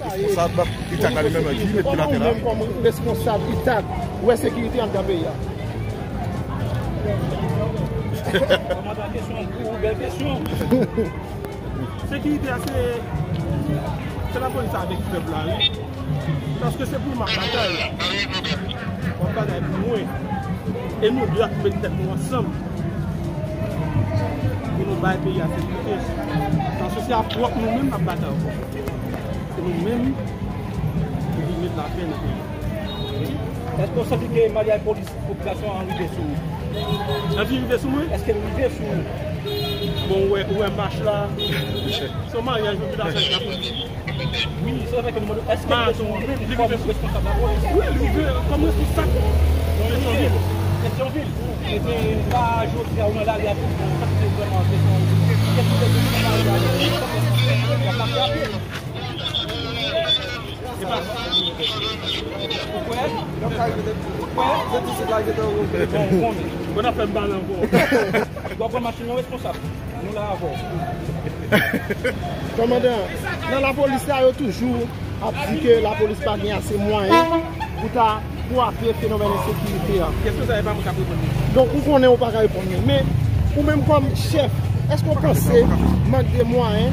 responsable Itak la li menman ki, met pou la tenan. Ou mwen kon responsable Itak, wè sekiriti an kabe ya. Mwen ta kesyon, ou bel kesyon. Sekiriti a se, se la polis avek pep la. Paske se pou mak batal. Mwen batal pou mwen. E nou dwe ak pek tek nou ansam. Mwen nou bay peyi a sekiriti. Paske se a pou ak nou menman batal. nou men ki li met la pen nan peyi. Esko sa di ke Maria Polis populasyon an rive sou? An rive sou mwen? Eske rive sou? Bon wè, wè mwache la. Son Maria populasyon an rive sou? Oui, se la fè ke nou mwen eske rive sou? Oui, rive sou. Oui, rive sou. Koman sou sa? Koman sou sa? Kèstionville, etè pa jote ya ou nan la li apou, kèstionville, kèstionville, kèstionville, kèstionville, kèstionville, kèstionville, kèstionville, kèstionville, Mwen apen ban an go Gwa kon machin nou responsable. Nou la avon Komandan, nan la polis la yo toujou ap di ke la polis pa gen ase mwanyen pou ta pou apye fenomen de sekirite ya Kèstou zave pa mou ka preponye? Don ou konen ou pa ka preponye Men, ou menm kom chef, esko pense mank de mwanyen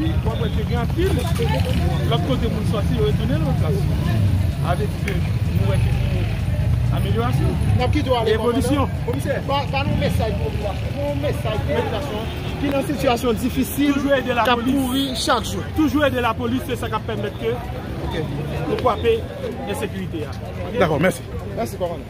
Kwa mwen te gen apil, lop kote moun soti yo etounen lop la. Avek nou weke pou ameliorasyon. Nap ki do ale kon men nan? Komiser. Ban nou mesaj populasyon. Nou mesaj populasyon. Ki nan situasyon difisil, ka pouri chak jou. Toujou e de la polis, se sa ka pemet ke nou kwape en sekurite ya. D'akon, mersi. Mersi, koron.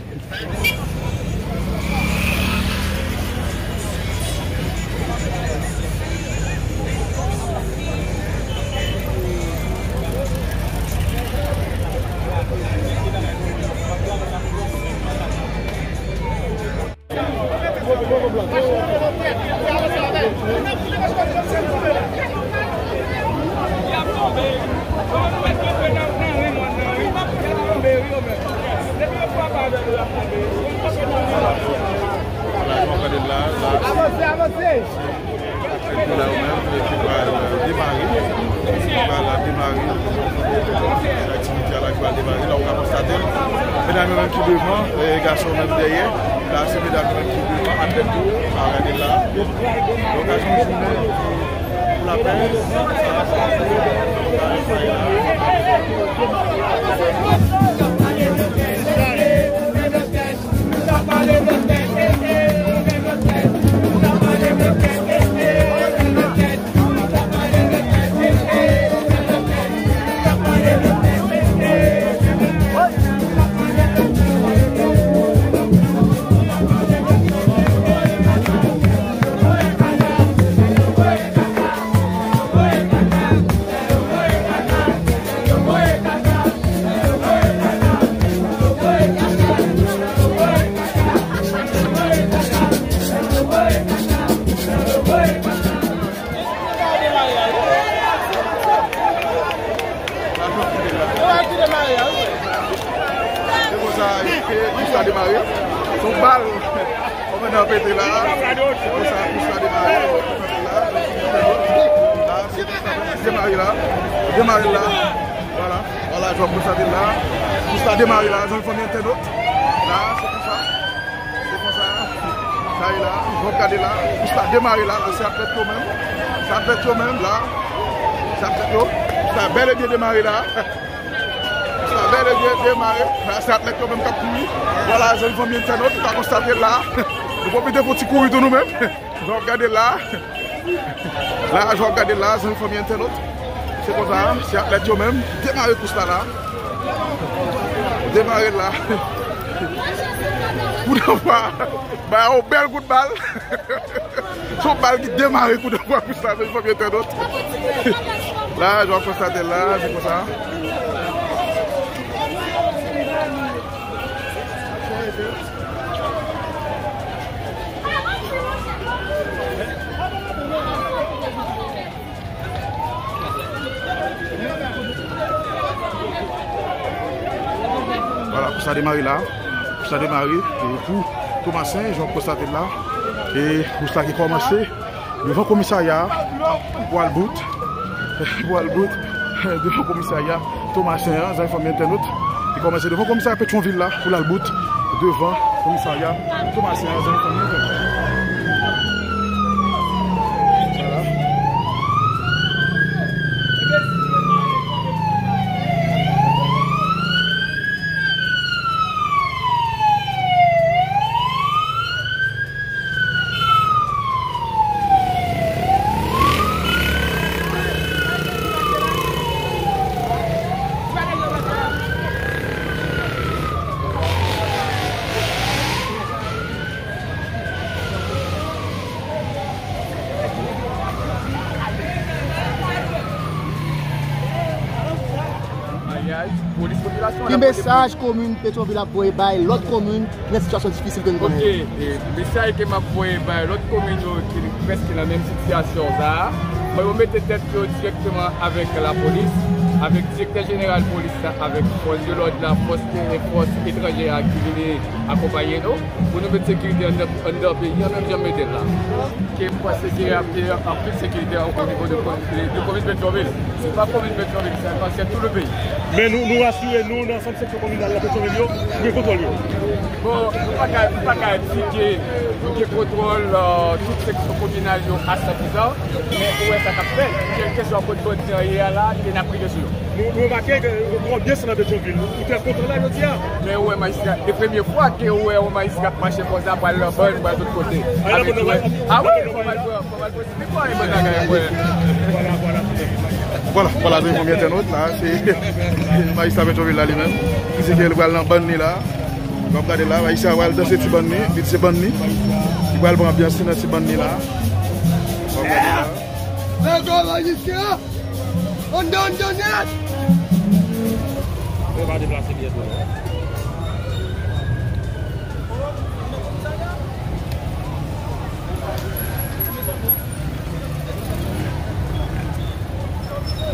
démarrer là. Ah, là, le jeu est démarré. Ah, c'est athlète quand même qui a couru. Voilà, les jeunes familles internautes, tu as constaté là. Nous profitons pour petit courir de nous-mêmes. Je regarde là. Là, je regarde là, les jeunes familles internautes. C'est comme ça, c'est athlète eux-mêmes. Démarrer tout cela là. Démarrer là. Kou de fwa, ba yon bel kou de bal Son bal ki demare kou de fwa pou sa, se yon fwa mwen ten not La, jwa konstate la, se kon sa. Voilà, pou sa demari la. Pou sa demari, pou komanse, jwa konstate la. E pou sa ki komanse, devan komisarya, pou al bout. pou al gout, devon komisarya, Thomas Saint-Jean, zay fami antenot, e komanse devon komisarya Petionville la, pou al gout, devon komisarya, Thomas Saint-Jean, zay fami antenot. Ki mesaj komoun Petrovila pouye bay lot komoun nan situasyon difisil gen konen? Ok, e, mesaj ke ma pouye bay lot komoun yo ki preske nan menm sityasyon za, mwen yo mette tet yo direktman avek la polis, avek direktè general polis la, avek fos yo lot la fos e fos etranje a ki vini akopayen nou, pou nou mette sekirite an do pe, yon menm jan mette la. Ke pou an sekirite apè, an plus sekirite an kon nivou de komis Petrovil. Se pa komis Petrovil, se pa pasye tout le peyi. Men nou rasyure nou nan san seksyon kominal la petrol yo, gen kontrol yo. Bon, nou pa ka epsike gen kontrol tout seksyon kominal yo asatizan, men ou e sa kapten, gen kesyon kontrol terye ala, gen apri de sou. Nou makè, ou an bie se nan petrol vil, ou te kontrol la yo diya. Men ou e maistra, de premye fwa ke ou e ou maistra panche poza pal lor bon, pal tout kote. A la bon nan wè. A wè, pou mal pou, pou mal pou, pou mal pou, pou mal pou. Voilà, voilà, de yon mwen ten not la, se Maïsa Betovil la li men, ki se ke el wale nan ban ni la, wap gade la, Maïsa wale dan se ti ban ni, bit se ban ni, ki wale ban biyan se nan ti ban ni la, wap gade la. Beto Maïsa, on don donet! On va deplase biye to.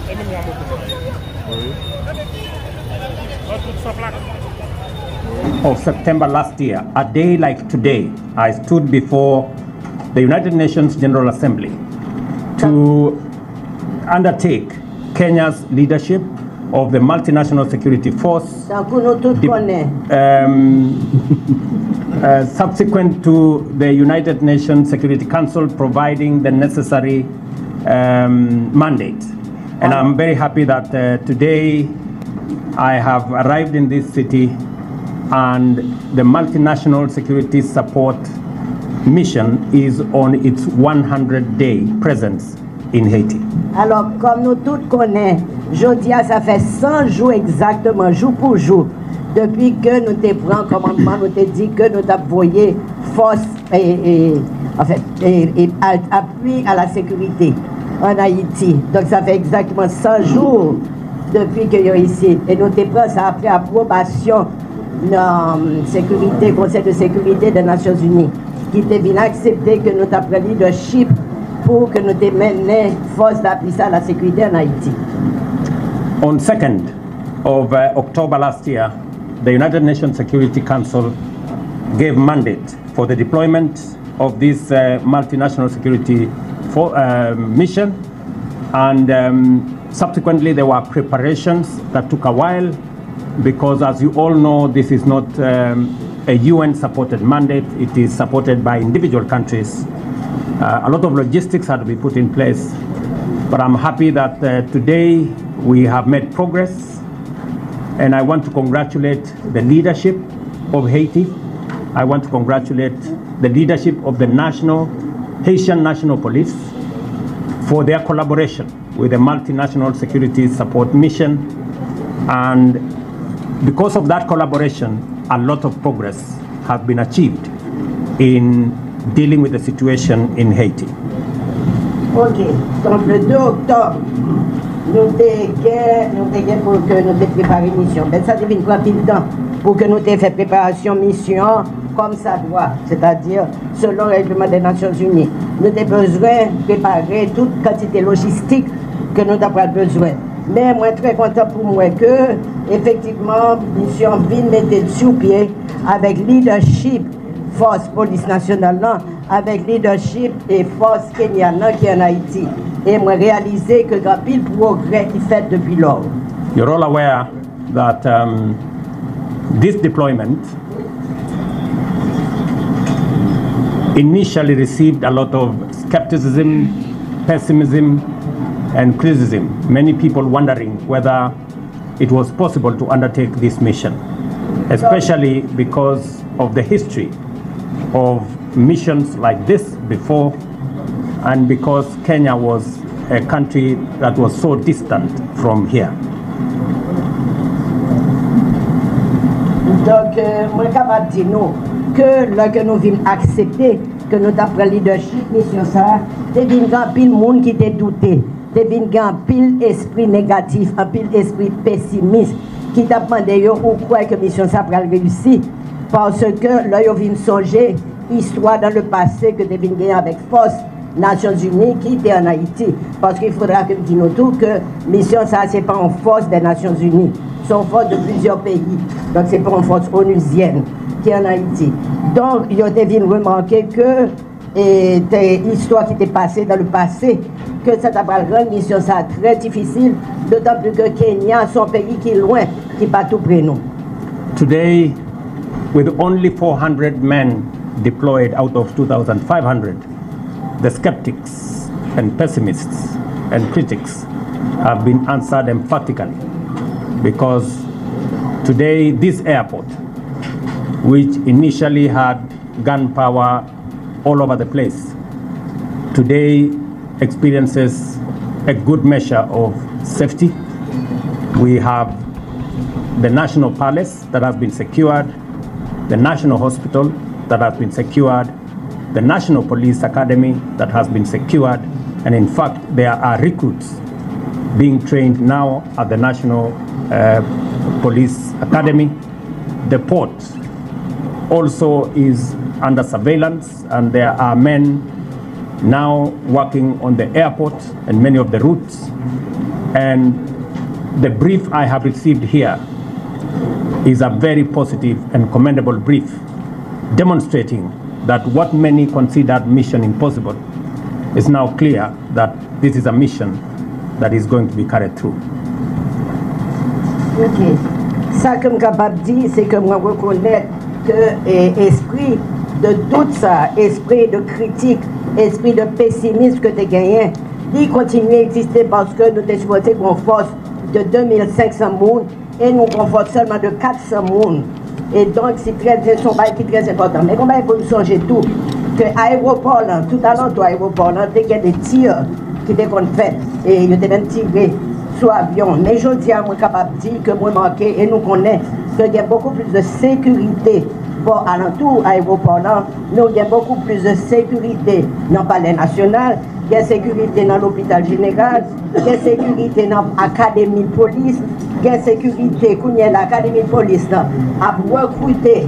Tout sans plaque. of September last year, a day like today, I stood before the United Nations General Assembly to undertake Kenya's leadership of the multinational security force Tankou nou tout Dip- konen. um, uh, subsequent to the United Nations Security Council providing the necessary um, mandate. And I'm very happy that uh, today I have arrived in this city and the multinational security support mission is on its 100 day presence in Haiti. Alors, comme nous tous connaissons, Jodia, ah, ça fait 100 jours exactement, jour pour jour, depuis que nous te prenons commandement, nous te dit que nous t'envoyons force et, et, en fait, et, et appui à la sécurité. En Haïti. Donc, ça fait exactement 100 jours depuis que yo ici. Et nous te pran, ça a fait approbation dans sécurité, Conseil de sécurité des Nations Unies, qui te vin accepter que nous t'apprenons leadership pour que nous te menions force d'appui à la sécurité en Haïti. On 2nd of uh, October last year, the United Nations Security Council gave mandate for the deployment of this uh, multinational security for, uh, mission, and um, subsequently there were preparations that took a while because, as you all know, this is not um, a UN-supported mandate; it is supported by individual countries. Uh, a lot of logistics had to be put in place, but I'm happy that uh, today we have made progress, and I want to congratulate the leadership of Haiti. I want to congratulate the leadership of the national Haitian National Police for their collaboration with the multinational security support mission, and because of that collaboration, a lot of progress has been achieved in dealing with the situation in Haiti. Ok, donc le 2 octobre, nous te pour que nous préparer mission. Ben ça devine prendre pile temps. pour que nous ayons fait préparation mission comme ça doit, c'est-à-dire selon le règlement des Nations Unies. Nous avons besoin de préparer toute quantité logistique que nous avons besoin. Mais moi, très content pour moi que, effectivement, mission vient mettre sur pied avec leadership, force police nationale, avec leadership et force kenyane qui est en Haïti. Et moi, réaliser que grand pile progrès qui fait depuis lors. You're all aware that um, this deployment initially received a lot of skepticism, pessimism, and criticism. Many people wondering whether it was possible to undertake this mission, especially because of the history of missions like this before, and because Kenya was a country that was so distant from here. Donc, euh, moi, que là que nous venons accepter que nous avons pris leadership mission ça, c'est une grand pile monde qui t'a douté, c'est une grand pile esprit négatif, un pile esprit pessimiste qui t'a demandé yo ou quoi que mission ça va réussir? Parce que là yo vient songer histoire dans le passé que t'es venu avec force Nations Unies qui était en Haïti. Parce qu'il faudra que nous disions tout que mission ça, c'est pas en force des Nations Unies, en force de plusieurs pays. Donc c'est pas en force onusienne qui est en Haïti. Donc, il a remarquer que et des histoires qui étaient passées dans le passé, que rendre mission ça très difficile, d'autant plus que Kenya, son pays qui est loin, qui n'est pas tout près nous. Today, with only 400 men deployed out of 2,500, the skeptics and pessimists and critics have been answered emphatically because today this airport, which initially had gunpowder all over the place, today experiences a good measure of safety. We have the National Palace that has been secured, the National Hospital that has been secured, the National Police Academy that has been secured, and in fact, there are recruits being trained now at the National uh, Police Academy. The port also is under surveillance, and there are men now working on the airport and many of the routes. And the brief I have received here is a very positive and commendable brief demonstrating that what many considered mission impossible is now clear that this is a mission that is going to be carried through. Ok. Ça, comme capable dire, c'est que moi reconnais que eh, esprit de doute, ça, esprit de critique, esprit de pessimisme que tu gagné, il continue à exister parce que nous avons supporté qu'on force de 2500 monde et nous conforte seulement de 400 monde. Et donc, c'est très, son bail qui est très important. Mais comment il faut nous changer tout? Que l'aéroport, tout à l'heure, l'aéroport, il y a des tirs qui étaient qu'on fait. Et il était même tiré sur avion. Mais je dis à moi capable de dire que moi manqué et nous connaissons qu'il y a beaucoup plus de sécurité pour alentour aéroport là. Nous il y a beaucoup plus de sécurité dans le palais national, il y a sécurité dans l'hôpital général, il y a sécurité dans l'académie de police, il y a sécurité quand l'académie de police là, a recruté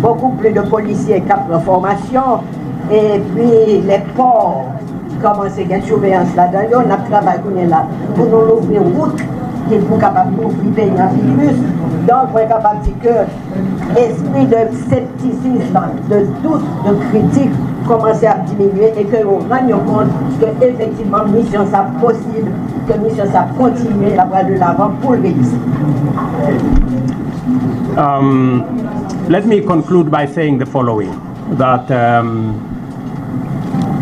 beaucoup plus de policiers qui ont formation et puis les ports commencer à surveillance là-dedans, on a travaillé qu'on est là pour nous ouvrir route, qui est capable d'ouvrir pays en virus. On est capable de l'esprit de scepticisme, de nous rendons compte que effectivement mission ça possible, que mission ça continue la voie de l'avant pour le réussir. Um, let me conclude by saying the following that um,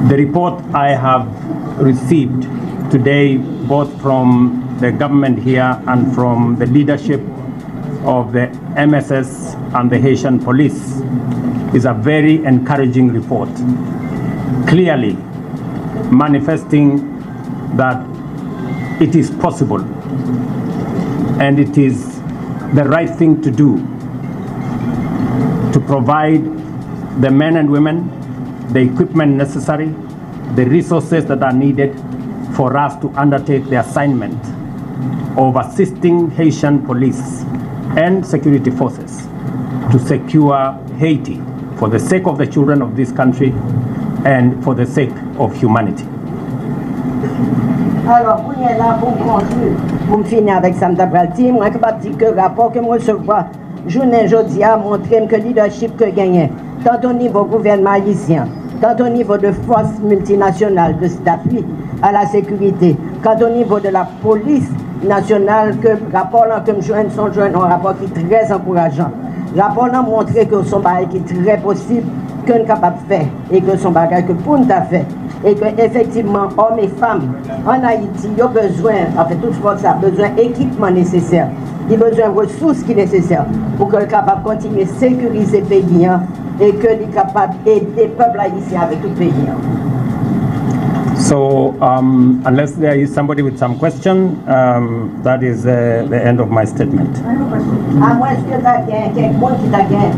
the report I have received today, both from the government here and from the leadership of the MSS and the Haitian police, is a very encouraging report, clearly manifesting that it is possible and it is the right thing to do to provide the men and women the equipment necessary, the resources that are needed for us to undertake the assignment of assisting Haitian police and security forces to secure Haiti for the sake of the children of this country and for the sake of humanity. Alors, Sam Dabralti, leadership tant au niveau gouvernement haïtien, tant au niveau de forces multinationales d'appui à la sécurité, tant au niveau de la police nationale, que rapport que je joigne sont joints un rapport qui est très encourageant. Rapport là montre que son bagage qui est très possible, que nous sommes capables de faire, et que son bagage que pour nous fait et que effectivement hommes et femmes en Haïti ont besoin, en fait toute force a besoin d'équipement nécessaire, ils ont besoin de ressources qui sont nécessaires pour que capable de continuer à sécuriser le pays hein, et que les capable d'aider le peuple haïtien avec tout pays. hein. So, um, unless there is somebody with some question, um, that is uh, the end of my statement. À moins que tu as quelqu'un qui t'a gagné?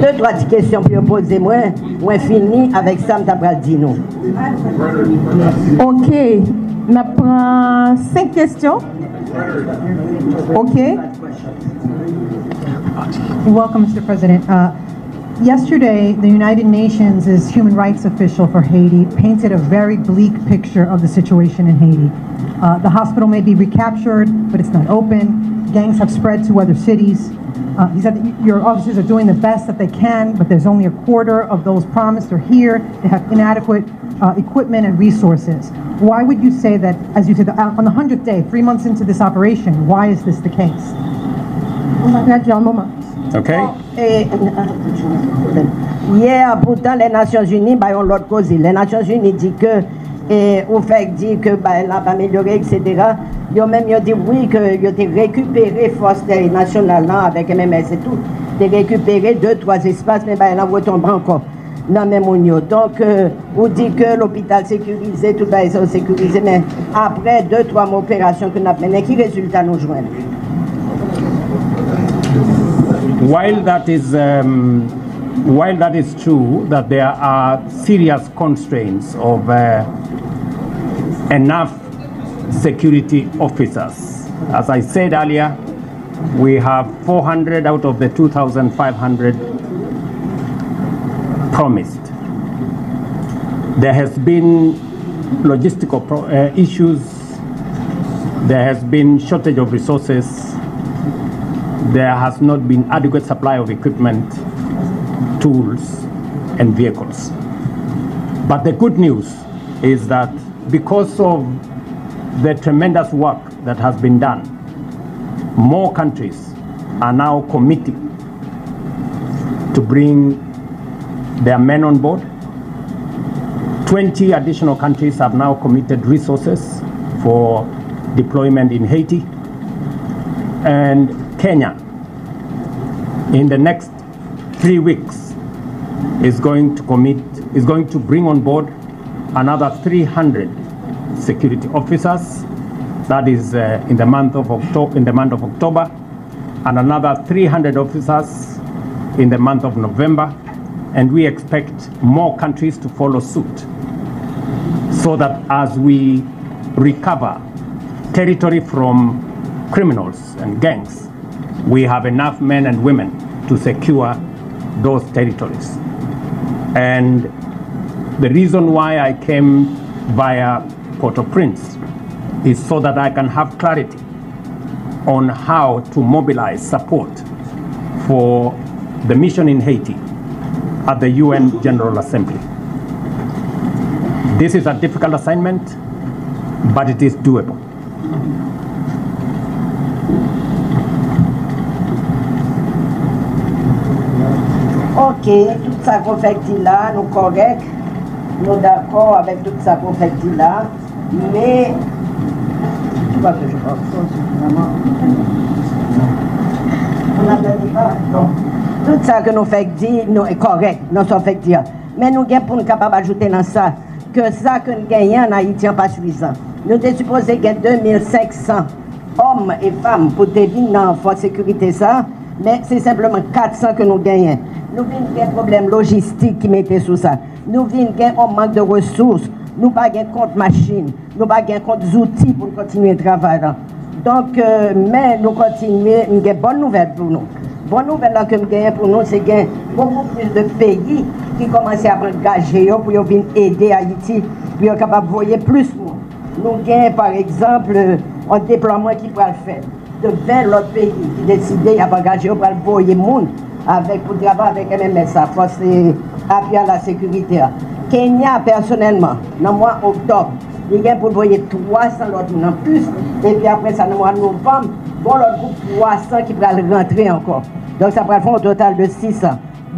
Deux, trois petites questions pour poser, moi, moi fini avec Sam Tabraldino. Ok, on prend cinq questions. Ok. Welcome, Mr. President. Uh, Yesterday, the United Nations' human rights official for Haiti painted a very bleak picture of the situation in Haiti. Uh, the hospital may be recaptured, but it's not open. Gangs have spread to other cities. Uh, he said your officers are doing the best that they can, but there's only a quarter of those promised are here. They have inadequate uh, equipment and resources. Why would you say that, as you said, uh, on the 100th day, three months into this operation, why is this the case? Okay? Et, hier, pourtant, les Nations Unies, bah, ont l'autre cause. Les Nations Unies disent que, et, au fait dit que, bah, elle a pas amélioré, etc. Ils ont même ils ont dit oui, que ils ont récupéré force nationale avec MMS et tout. Ils ont récupéré deux, trois espaces, mais bah, elle a retombé encore. dans même. Donc, euh, on dit que l'hôpital sécurisé, tout ça est sécurisé, mais après deux, trois opérations que nous avons menées, qui résultat nous joignent? While that is um, while that is true, that there are serious constraints of uh, enough security officers. As I said earlier, we have 400 out of the 2,500 promised. There has been logistical uh, issues. There has been shortage of resources. There has not been adequate supply of equipment, tools, and vehicles. But the good news is that because of the tremendous work that has been done, more countries are now committing to bring their men on board. 20 additional countries have now committed resources for deployment in Haiti. And Kenya, in the next three weeks, is going to commit, is going to bring on board another 300 security officers. That is uh, in the month of October, in the month of October, and another 300 officers in the month of November, and we expect more countries to follow suit, so that as we recover territory from criminals and gangs, we have enough men and women to secure those territories. And the reason why I came via Port-au-Prince is so that I can have clarity on how to mobilize support for the mission in Haiti at the UN General Assembly. This is a difficult assignment, but it is doable. Ok, tout ça qu'on fait dit là, nous correct, nous d'accord avec tout ça qu'on fait dit là, mais tu vois que je pense vraiment. On pas, non. Tout ça que nous fait dire, nous est correct, nous sommes fait. Mais nous avons pour capables d'ajouter dans ça que ça que nous gagnons en Haïti n'est pas suffisant. Nous sommes supposés gagner 2500 hommes et femmes pour devenir dans la force sécurité ça, mais c'est simplement 400 que nous gagnons. Nous venons des problèmes logistiques qui mettent sous ça. Nous venons un manque de ressources. Nous pas de compte machine. Nous pas de compte outils pour continuer à travailler. Donc, euh, mais nous continuons, une bonne nouvelle pour nous. Bonne nouvelle que nous gagnons pour nous, c'est qu'il beaucoup plus de pays qui commencent à engager pour venir aider Haïti, pour être capable de voyer plus. Nous gagnons par exemple un déploiement qui pourra le faire de 20 autres pays qui décident d'engager pour voyer le monde avec, pour travailler avec MMS, force appui à la sécurité. Kenya, personnellement, dans le mois d'octobre, il y a pour voyer 300 autres en plus. Et puis après ça, dans le mois de novembre, bon, l'autre groupe 300 qui va rentrer encore. Donc ça va faire un total de 600.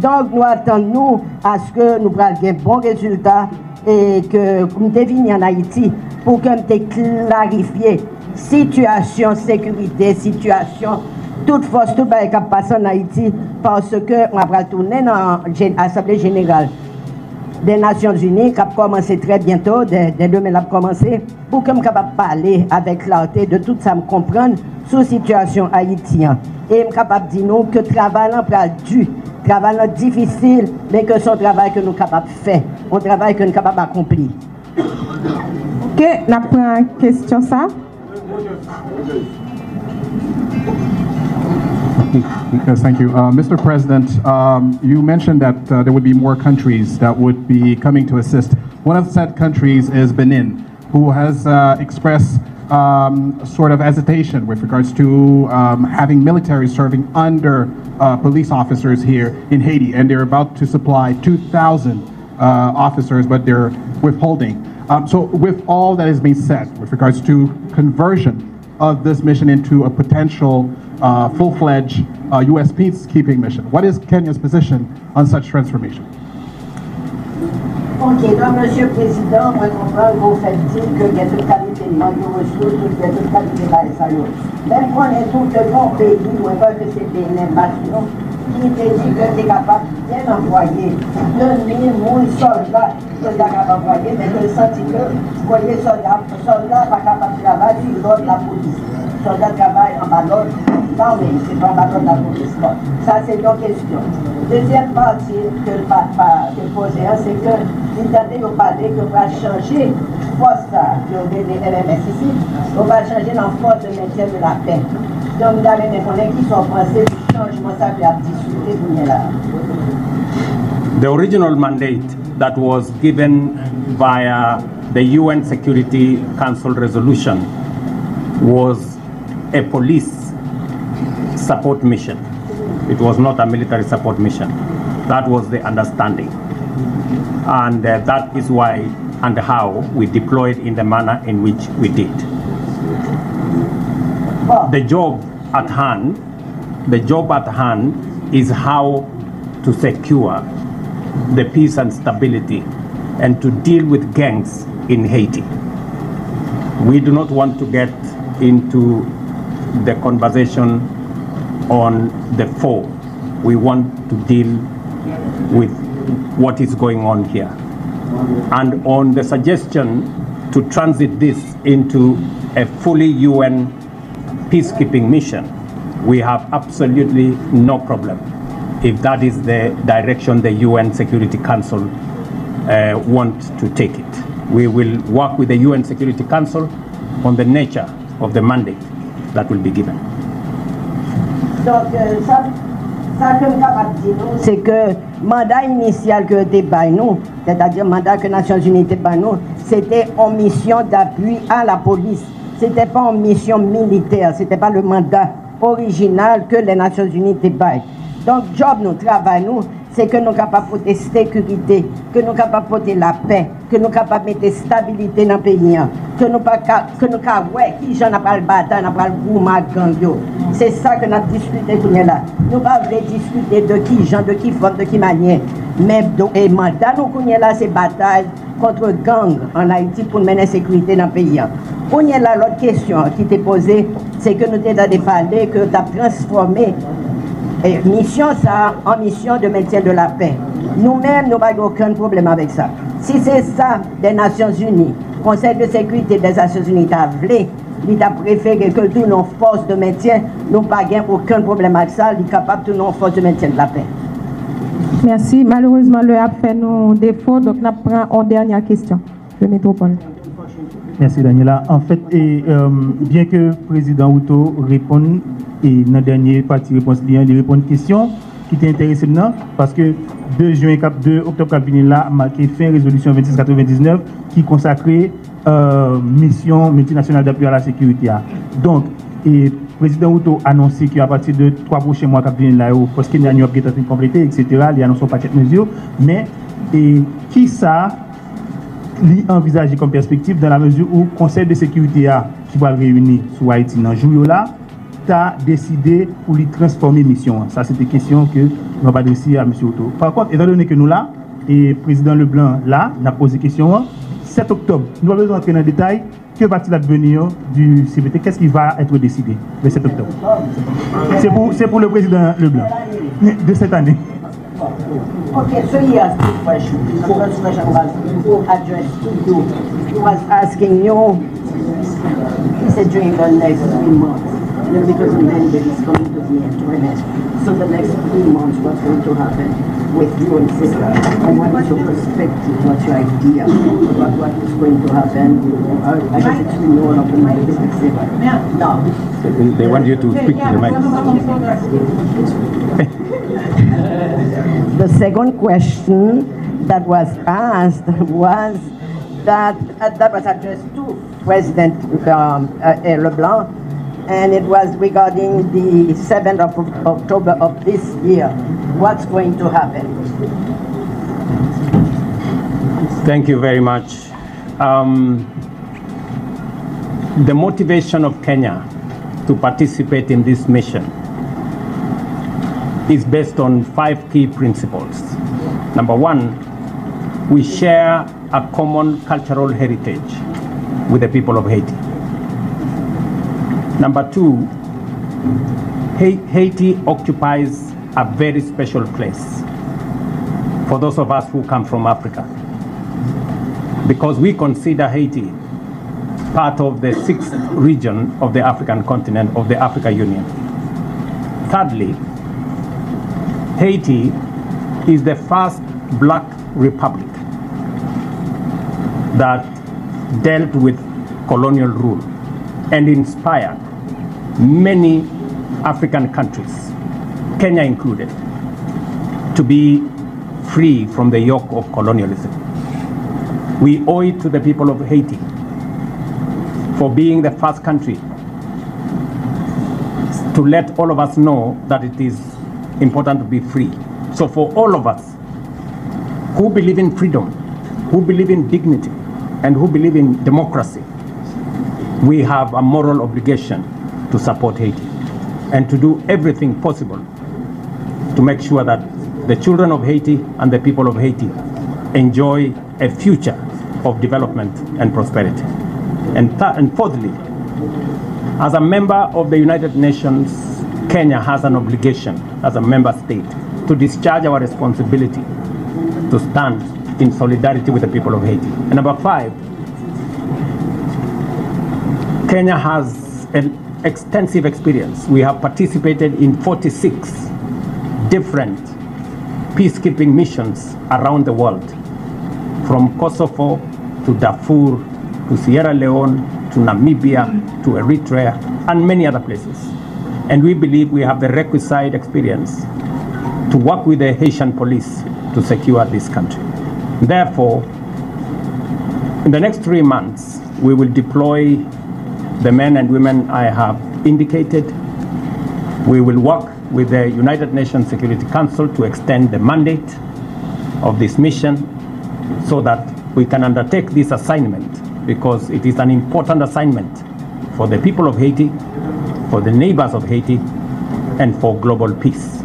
Donc nous attendons à ce que nous prenions un bon résultat et que nous devinions en Haïti pour que nous clarifier situation sécurité, situation toute force, tout le qui passe en Haïti parce que on va tourner dans l'Assemblée générale des Nations Unies qui a commencé très bientôt, dès, demain elle a commencé, pour que je capable parler avec clarté de tout ça, me comprendre sur la situation haïtienne. Et je capable de dire que le travail est dû, le travail difficile, mais que son travail que nous sommes capables de faire, un travail que nous sommes capables d'accomplir. Ok, la première question ça? Yes, thank you. Uh, Mr. President, um, you mentioned that uh, there would be more countries that would be coming to assist. One of said countries is Benin, who has uh, expressed um, sort of hesitation with regards to um, having military serving under uh, police officers here in Haiti, and they're about to supply 2,000 uh, officers, but they're withholding. Um, so, with all that has been said with regards to conversion of this mission into a potential uh, full-fledged uh, U.S. peacekeeping mission. What is Kenya's position on such transformation? Ok, donc, Monsieur le Président, moi, vous faites dire qu'il y a toute qualité de manque de ressources, qu'il y a toute qualité de ça. Même quand on est tout de bon pays, on voit que c'est des dit que tu es capable de bien envoyer 2000 soldats, soldats capables d'envoyer, mais que le senti que, vous voyez, soldats, soldats pas capables de travailler, l'ordre de la police. Soldats travaillent en ballon, non, mais c'est pas en ballon de la police. Ça, c'est une question. Deuxième partie que le posé, c'est que l'Italie nous parler que va changer force que vous avez LMS ici, on va changer la force de maintien de la paix. Donc, vous avez des collègues qui sont français du changement, ça peut discuter pour là. The original mandate that was given via the UN Security Council resolution was a police support mission. It was not a military support mission. That was the understanding. And uh, that is why and how we deployed in the manner in which we did. The job at hand, the job at hand is how to secure the peace and stability and to deal with gangs in Haiti. We do not want to get into the conversation on the foe. We want to deal with what is going on here. And on the suggestion to transit this into a fully UN peacekeeping mission, we have absolutely no problem if that is the direction the UN Security Council uh, want to take it. We will work with the UN Security Council on the nature of the mandate that will be given. Donc, euh, ça, ça que capable dire, c'est que mandat initial que était nous, c'est-à-dire mandat que Nations Unies étaient nous, c'était en mission d'appui à la police. Ce n'était pas en mission militaire, ce n'était pas le mandat original que les Nations Unies étaient Donc, job, nous, travail, nous, c'est que nous sommes capables de sécurité, que nous sommes capables de la paix, que nous sommes capables de stabilité dans le pays, que nous pas que nous sommes ouais, qui j'en a pas le bataille, n'a pas le gourmand gang C'est ça que nous avons discuté là. Nous pas discuter de qui gens, de qui forme, de qui manière. Mais et mandat nous là c'est bataille contre gang en Haïti pour mener la sécurité dans le pays. On y là l'autre question qui t'est posée, c'est que nous avons parlé que tu as transformé mission ça en mission de maintien de la paix. Nous-mêmes, nous n'avons aucun problème avec ça. Si c'est ça des Nations Unies, Conseil de sécurité des Nations Unies t'a voulu, il a préféré que tous nos forces de maintien n'ont pas aucun problème avec ça, il est capable de nos forces de maintien de la paix. Merci. Malheureusement, le a fait nos défauts, donc nous prenons une dernière question. Le métropole. Merci Daniela. En fait, et, euh, bien que le président Outo réponde Et dans la dernière partie réponse, il y a des réponses questions qui étaient intéressées maintenant parce que 2, juin, 2 octobre cabinet là a marqué fin résolution 2699 qui consacrait euh, mission multinationale d'appui à la sécurité. Donc, et le président Outo a annoncé qu'à partir de trois prochains mois, cabinet là, parce qu'il y a une train complété, etc., il annonce pas cette mesure. Mais, et qui ça envisagé comme perspective dans la mesure où le Conseil de sécurité a, qui va réunir sur Haïti dans jour là, a décidé pour lui transformer mission. Ça, une question que nous pas adresser à M. Otto. Par contre, étant donné que nous là, et le président Leblanc là, n'a posé question, 7 octobre, nous allons entrer dans le détail. Que va-t-il advenir du CBT Qu'est-ce qui va être décidé le 7 octobre? C'est pour le président Leblanc de cette année. Okay, so he asked two questions. The first question was addressed to you. He was asking you, he said during the next three months, because the mandate is coming to the end, to an end. So the next three months, what's going to happen with you and sister? And what is your perspective, what's your idea about what is going to happen? I guess it's renewal of the mandate, etc. Now, They want you to speak to the mic. The second question that was asked was that uh, that was addressed to President um, uh, LeBlanc, and it was regarding the 7th of October of this year. What's going to happen? Thank you very much. Um, the motivation of Kenya to participate in this mission is based on five key principles. Number one, we share a common cultural heritage with the people of Haiti. Number two, Haiti occupies a very special place for those of us who come from Africa because we consider Haiti part of the sixth region of the African continent of the Africa Union. Thirdly, Haiti is the first black republic that dealt with colonial rule and inspired many African countries, Kenya included, to be free from the yoke of colonialism. We owe it to the people of Haiti for being the first country to let all of us know that it is important to be free. So for all of us who believe in freedom, who believe in dignity, and who believe in democracy, we have a moral obligation to support Haiti and to do everything possible to make sure that the children of Haiti and the people of Haiti enjoy a future of development and prosperity. And, and fourthly, as a member of the United Nations Kenya has an obligation as a member state to discharge our responsibility to stand in solidarity with the people of Haiti. And number five, Kenya has an extensive experience. We have participated in 46 different peacekeeping missions around the world, from Kosovo to Darfur to Sierra Leone to Namibia to Eritrea and many other places and we believe we have the requisite experience to work with the Haitian police to secure this country. Therefore, in the next three months, we will deploy the men and women I have indicated. We will work with the United Nations Security Council to extend the mandate of this mission so that we can undertake this assignment because it is an important assignment for the people of Haiti for the neighbors of Haiti, and for global peace.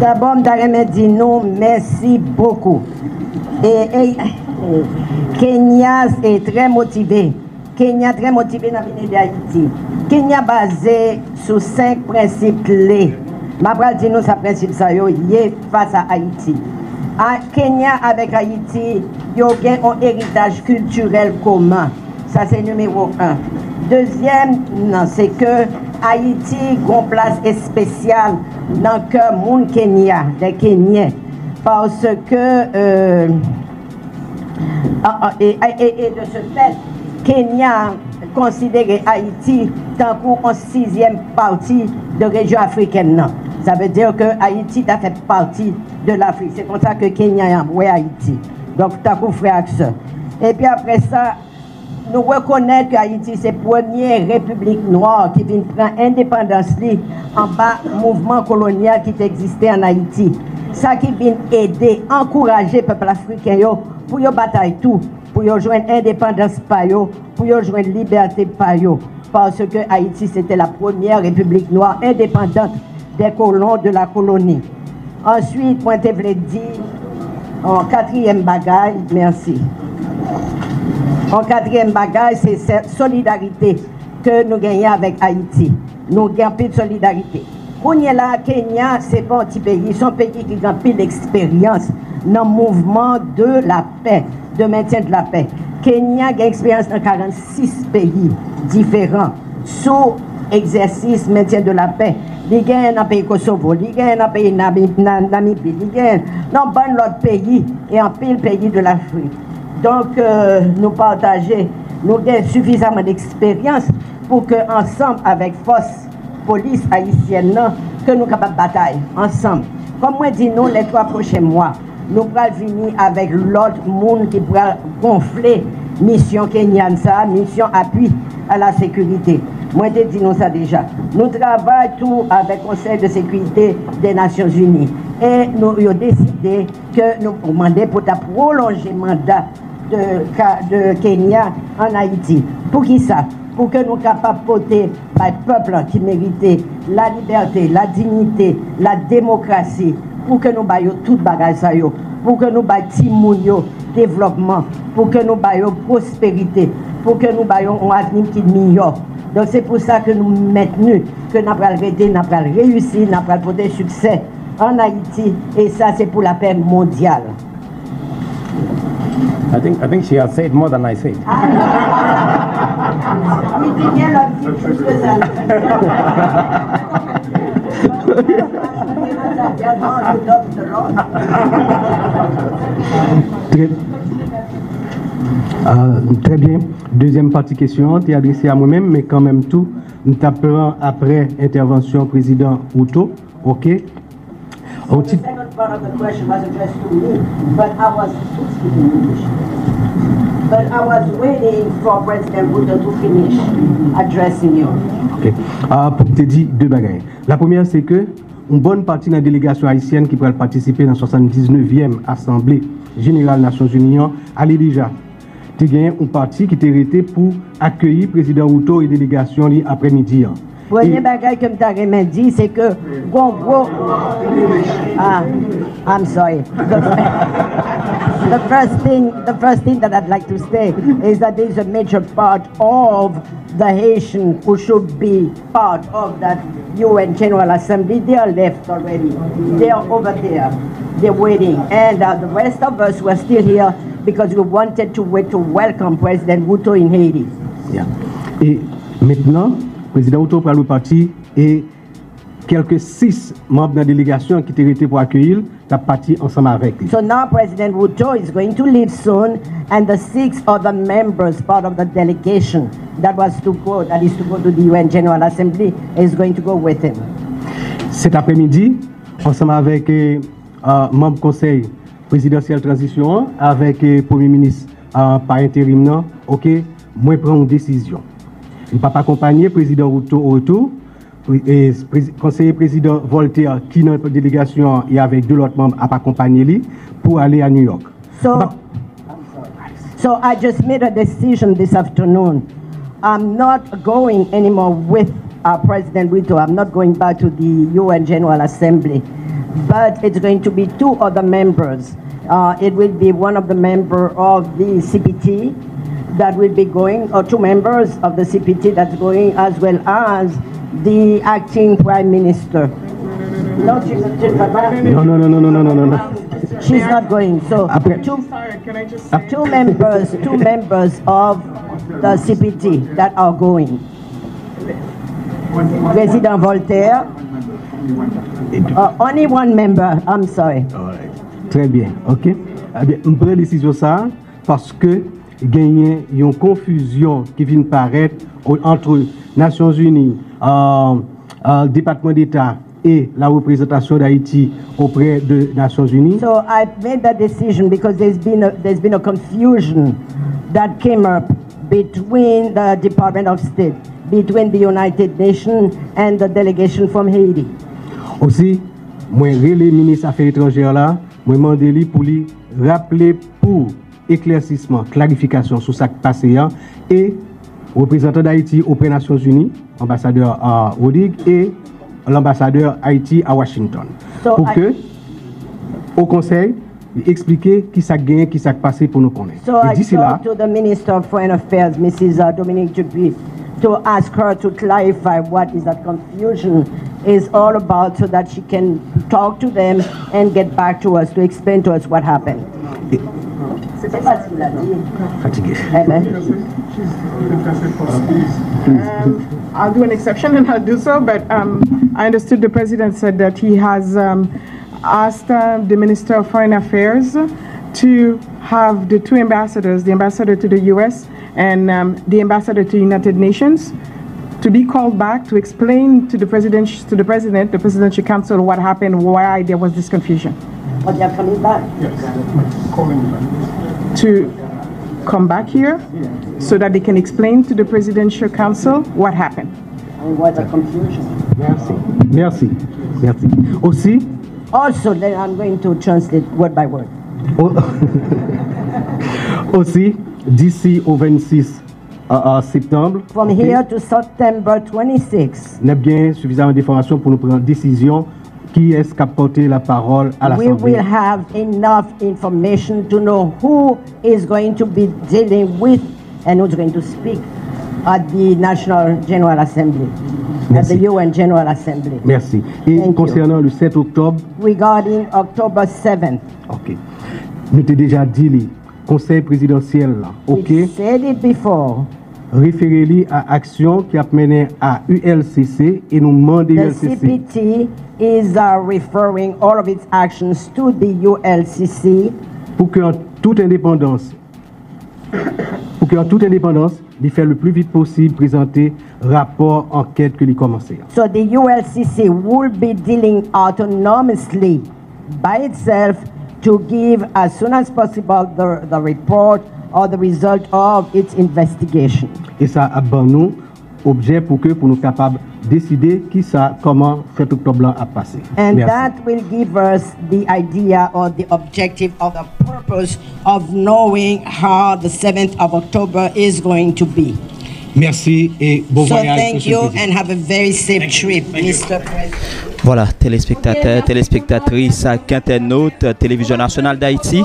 D'abord, je dit nous merci beaucoup. Et, Kenya est très motivé. Kenya très motivé dans venir d'Haïti. Kenya basé sur cinq principes clés. Ma dit nous, ça principe ça, yo, face à Haïti. Kenya avec Haïti, yo gen un héritage culturel commun. Ça, c'est numéro un. Deuxième, c'est que Haïti, gon place spéciale dans le monde Kenya, des Kenyans. Parce que, euh, ah, ah, et, de ce fait, Kenya considère Haïti tant qu'on sixième partie de la région africaine. Ça veut dire que Haïti a fait partie de l'Afrique. C'est comme ça que Kenya a ouais, Haïti. Donc, tant qu'on frère. Et puis après ça, nous reconnaissons que Haïti, c'est la première république noire qui vient prendre indépendance li en bas mouvement colonial qui existait en Haïti. Ça qui vient aider, encourager le peuple africain yo, pour yo tout, pour yo joindre indépendance yo, pour yo joindre liberté pa yo. Parce que Haïti, c'était la première république noire indépendante des colons de la colonie. Ensuite, moi, dire, en quatrième bagaille, merci. En quatrième bagage, c'est cette solidarité que nous gagnons avec Haïti. Nous gagnons plus de solidarité. Là, Kenya, c'est pas un petit pays, c'est pays qui a plus d'expérience dans le mouvement de la paix, de maintien de la paix. Kenya a expérience dans 46 pays différents sous exercice maintien de la paix. Il y a un pays Kosovo, il y a un pays Namibie, il y a un pays et un pile pays de l'Afrique. Donc euh, nous partager, nous avons suffisamment d'expérience pour que ensemble avec force police haïtienne, que nous capables de bataille ensemble. Comme moi dis nous les trois prochains mois, nous pourrons venir avec l'autre monde qui pourra gonfler mission Kenyansa, mission appui à la sécurité. Moi, je dis nous ça déjà. Nous travaillons tout avec le Conseil de sécurité des Nations Unies. Et nous avons décidé que nous demandons pour prolonger le mandat de, Kenya en Haïti. Pour qui ça? Pour que nous capables porter le peuple qui méritait la liberté, la dignité, la démocratie, pour que nous baillons tout bagage pour que nous baillons développement, pour que nous baillons prospérité, pour que nous baillons un avenir qui meilleur. Donc c'est pour ça que nous maintenons que nous avons arrêté, nous avons réussi, nous avons porter succès en Haïti et ça c'est pour la paix mondiale. I think, I think she has said more than I said. Très, Euh, très bien. Deuxième partie question, tu es adressée à moi-même, mais quand même tout, nous t'appelons après intervention président Outo. OK? Au The titre- second part of the question was addressed to me, but I was speaking English. But I was waiting for President Buddha to finish? Addressing you. OK. Ah, pour te dire deux bagailles. La première, c'est que une bonne partie de la délégation haïtienne qui pourrait participer dans la 79e Assemblée Générale des Nations Unies, allait déjà te gagne un parti qui était arrêté pour accueillir le président Routo et délégation l'après-midi. Le premier e- bagage que je t'ai dit, c'est que Gongo. Ah, I'm sorry. The, first thing, the first thing that I'd like to say is that there's a major part of the Haitian who should be part of that UN General Assembly. They are left already. They are over there. They're waiting, and uh, the rest of us were still here because we wanted to wait to welcome President Wuto in Haiti. Yeah. Et maintenant, président Outo prend le parti et quelques six membres de la délégation qui étaient pour accueillir, tu parti ensemble avec lui. So now President Wuto is going to leave soon, and the six other members, part of the delegation that was to go, that is to go to the UN General Assembly, is going to go with him. Cet après-midi, ensemble avec euh, euh, membre conseil présidentiel transition, avec le Premier ministre euh, par intérim, non, ok, moi prends une décision. Je ne pas accompagner le président Outo au retour, conseiller président Voltaire, qui dans la délégation et avec deux autres membres, a accompagné lui pour aller à New York. So, so I just made a decision this afternoon. I'm not going anymore with uh, President Wito. I'm not going back to the UN General Assembly, but it's going to be two other members. Uh, it will be one of the member of the CPT that will be going, or two members of the CPT that's going, as well as the acting prime minister. No, she's, she's No, no, no, no, no, no, no, no, no. She's not going. So two, two members, two members of the CPT that are going. President Voltaire. Uh, only one member. I'm sorry. Très bien, ok. Eh bien, décision ça parce que gagner une confusion qui vient paraître entre Nations Unies, euh, euh, département d'État et la représentation d'Haïti auprès des Nations Unies. So I made that decision because there's been a, there's been a confusion that came up between the Department of State, between the United Nations and the delegation from Haiti. Aussi, moi relais ministre Affaires étrangères là, moi demandé lui pour lui rappeler pour éclaircissement, clarification sur ce qui passé hein, et représentant d'Haïti auprès des Nations Unies, ambassadeur à Rodrigue et l'ambassadeur Haïti à Washington. So pour I- que au conseil expliquer qui ça gagne, qui ça passé pour nous connaître. So et d'ici là, to the Minister of Foreign Affairs, Mrs. uh, Dominique Dupuis, to ask her to clarify what is that confusion is all about so that she can talk to them and get back to us to explain to us what happened. Fatigué. Eh ben. I'll do an exception and I'll do so, but um, I understood the president said that he has um, asked uh, the Minister of Foreign Affairs to have the two ambassadors, the ambassador to the U.S. and um, the ambassador to the United Nations, to be called back to explain to the president, to the president, the presidential council, what happened, why there was this confusion. But they're coming back. To come back here so that they can explain to the presidential council what happened. And what a confusion. Merci. Merci. Merci. Aussi, Also, then I'm going to translate word by word. Oh. aussi d'ici au 26 euh, euh, septembre, From ok, here to September 26, nous avons bien suffisamment d'informations pour nous prendre une décision qui est-ce qui a porté la parole à we l'Assemblée? will have enough information to know who is going to be dealing with and who's going to speak at the National General Assembly, at the UN General Assembly. Merci. Et concernant le 7 octobre, Regarding October 7th, ok, nous t'ai déjà dit, le conseil présidentiel, là, ok, we said it before, référez-lui à action qui a mené à ULCC et nous demandons the ULCC CPT is uh, referring all of its actions to the ULCC pour qu'en toute indépendance, pour qu'en toute indépendance, il fait le plus vite possible présenter rapport enquête que lui commencé. So the ULCC will be dealing autonomously by itself to give as soon as possible the, the report or the result of its investigation. Et ça a ban nous objet pour que pour nous capables décider qui ça comment cet octobre là a passé. And Merci. that will give us the idea or the objective or the purpose of knowing how the 7th of October is going to be. Merci et bon so voyage. thank you Président. and have a very safe trip, Mr. President. Voilà, téléspectateurs, téléspectatrices, internautes, Télévision nationale d'Haïti.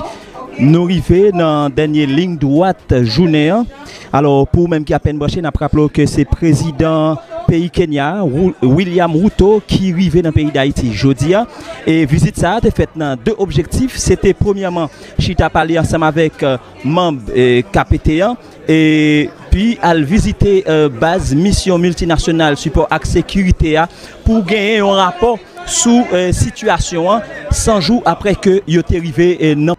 Nous arrivons dans la dernière ligne droite journée. hein. Alors, pour même qui a peine branché, nous rappelons que c'est président pays Kenya, William Ruto, qui arrivait dans le pays d'Haïti jeudi. hein. Et visite ça a été faite dans deux objectifs. C'était premièrement, Chita parlé ensemble avec euh, membres euh, KPT1 et puis à visiter euh, base mission multinationale support ak sécurité a, pour gagner un rapport sous euh, situation hein, 100 jours après que yo été arrivé euh, dans